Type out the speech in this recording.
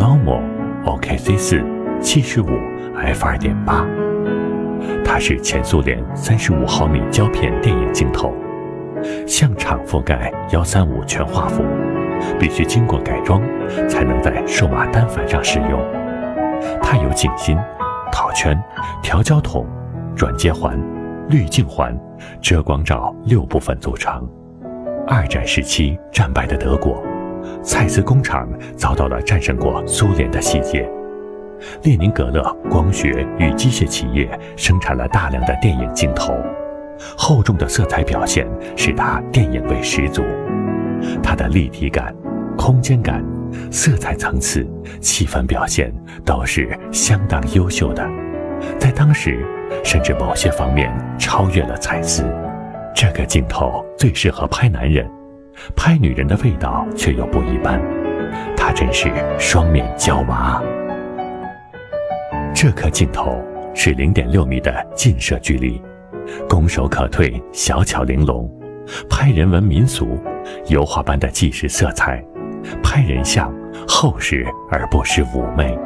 Lomo OKC 四七十五 f 二点八，它是前苏联三十五毫米胶片电影镜头，向场覆盖幺三五全画幅，必须经过改装才能在数码单反上使用。它由镜芯、套圈、调焦筒、转接环、滤镜环、遮光罩六部分组成。二战时期战败的德国。蔡司工厂遭到了战胜过苏联的袭击，列宁格勒光学与机械企业生产了大量的电影镜头，厚重的色彩表现使它电影味十足，它的立体感、空间感、色彩层次、气氛表现都是相当优秀的，在当时甚至某些方面超越了蔡司。这个镜头最适合拍男人。拍女人的味道却又不一般，他真是双面娇娃。这颗镜头是零点六米的近摄距离，攻守可退，小巧玲珑，拍人文民俗，油画般的纪实色彩，拍人像厚实而不失妩媚。